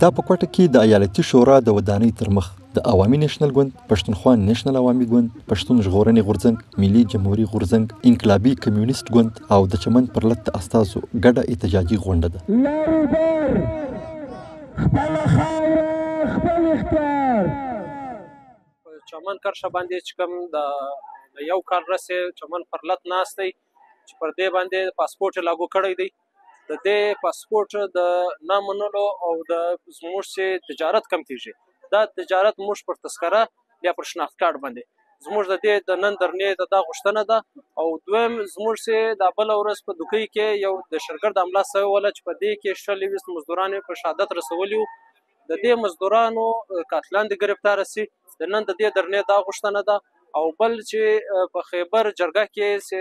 دا په کوټه کې د ایالتي شورا د ودانۍ تر مخ د عوامي نېشنل ګوند، پښتونخوا نېشنل عوامي ګوند، پښتون ژغورنې غورځنګ، ملي جمهوري غورځنګ، انقلابي کمیونست ګوند او د چمن پر لت د استازو ګډه احتجاجي غونډه ده. خپل خاوره خپل اختیار چمن کرښه باندې چې کوم د یو کار رسې چمن پر لت ناست دی چې پر دې باندې پاسپورت لاګو کړی دی د دې پاسپورت د نامنلو او د زموږ چې تجارت کم کیږي دا تجارت موږ پر تذکره یا پر شناخت کارت باندې زموږ د دې د نن درنې د دا غوښتنه ده او دویم زموږ سه د بل ورځ په دوکۍ کې یو د شرګرد عمله سوی ولا چې په دې کې شل ویس مزدوران په شهادت رسولیو د دې مزدورانو قاتلان د گرفتار سي د نن د دې درنې دا غوښتنه ده او بل چې په خیبر جرګه کې چې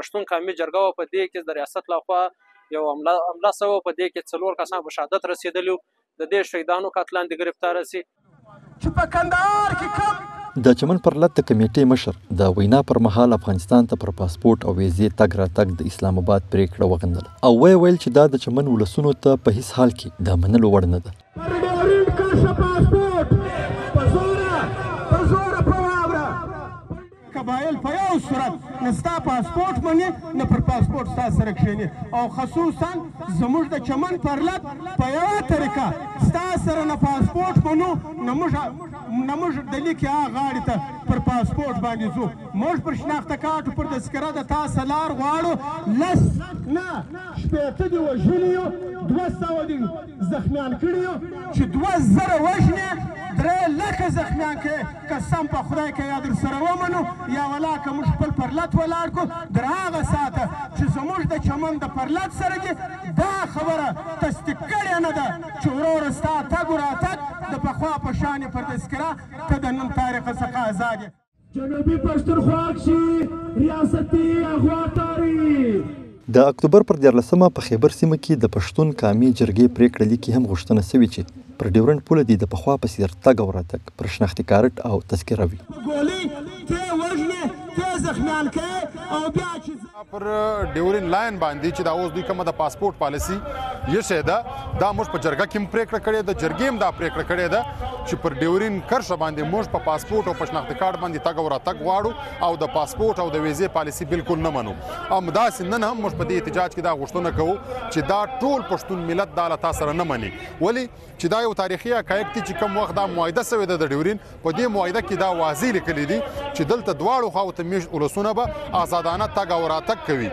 پښتون قامي جرګه و په دې کې د ریاست لخوا یو عمله عمله سوه په دې کې څلور کسان په شهادت رسیدلی د دې شهیدانو قاتلان د گرفتار سي چې په کندهار کې کم د چمن پر لت د کمیټې مشر د وینا پر مهال افغانستان ته پر پاسپورټ او ویزې تګ راتګ د اسلام اباد پریکړه وغندله او ویې ویل چې دا د چمن ولسونو ته په هیڅ حال کې د منلو وړ نه ده. قبایل په یو صورت نه ستا پاسپورټ مني نه پر پاسپورټ ستا سره کښېني او خصوصا زموږ د چمن پرلت په یوه طریقه ستا سره نه پاسپورټ منو نه موږ نه موږ د لیکې هغه غاړې ته پر پاسپورټ باندې ځو موږ پر شناخته کارټو پر تذکره د تا سلار غواړو لس نه شپېته دې وژلي یو دوه سوه دې زخمیان کړي یو چې دوه زره وژنې درې لکه زخمیان کې قسم په خدای که یا در سره ومنو یا ولا که موږ خپل پرلت ولاړ کو در هغه ساعته چې زموږ د چمن د پرلت سره دي دا خبره تصدیق کړې نه ده چې وروره ستا تګ راتګ د پخوا په شان پر تذکره ته د نن تاریخ څخه آزاد جنوبي پښتونخوا کښې ریاستي اغوا تاری. د اکتوبر پر دیارلسمه په خېبر سیمه کې د پښتون قامي جرګې پرېکړه لیک کې هم غوښتنه شوې چې پر ډیورنډ پوله دې د پخوا په څېر تګ او راتګ پر شناختي کارټ او تذکره وي. پر ډیورین لاین باندې چې دا اوس دوی کومه د پاسپورت پالیسی یې شه ده دا موږ په جرګه کې پریکړه کړې ده جرګې هم دا پریکړه کړې ده چې پر ډیورین کرښه باندې موږ په پاسپورت او پښناخت کارت باندې تګ او راتګ غواړو او د پاسپورت او د ویزې پالیسی بالکل نه منو ام دا سنن هم موږ په دې احتجاج کې دا غوښتنه کوو چې دا ټول پښتون ملت دا له تاسو سره نه مني ولی چې دا یو تاریخي حقایق دي چې کوم وخت دا معاهده سوې ده د ډیورین په دې معاهده کې دا واضح لیکلي دي چې دلته دواړو خواو ته میشت ولسونه به آزادانه تګ او راتګ کوي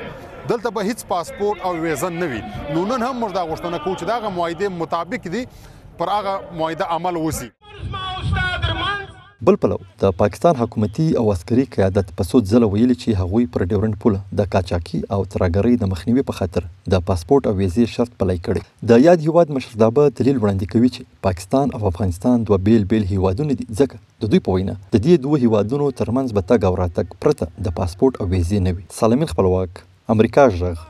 دلته به هیڅ پاسپورت او ویزه نه وي نو نن هم موږ دا غوښتنه کوو چې دا غو معاهده مطابق دي پر هغه معاهده عمل وسی بل پلو د پاکستان حکومتي او عسکري قیادت په څو ځله ویلي چې هغوی پر ډیورنډ پوله د قاچاقي او ترهګرۍ د مخنیوي په خاطر د پاسپورټ او ویزې شرط پلی کړی. د یاد هیواد مشرتابه دلیل وړاندې کوي چې پاکستان او افغانستان دوه بیل بیل هیوادونه دي ځکه د دوی په وینا د دې دوو هیوادونو ترمنځ به تګ او راتګ پرته د پاسپورټ او ویزې نه وي. سالمین خپلواک، امریکا غږ،